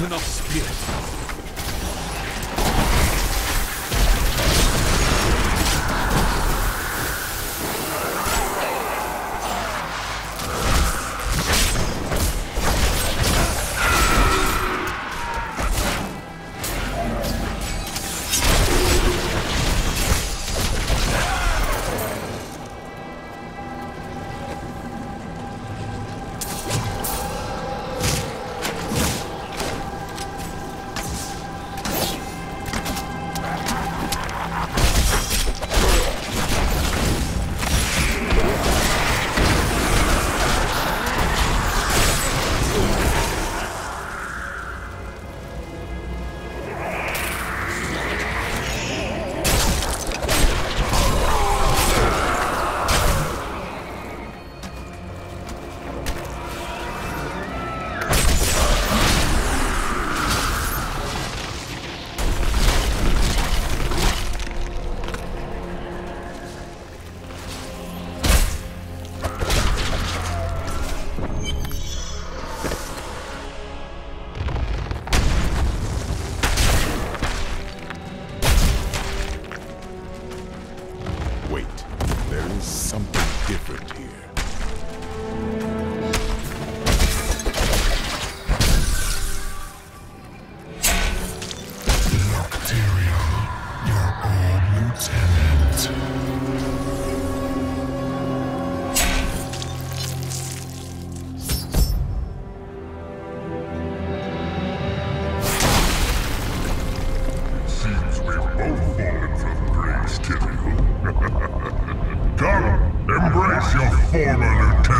enough spirit. Wait, there is something different here. Come, embrace your former lieutenant.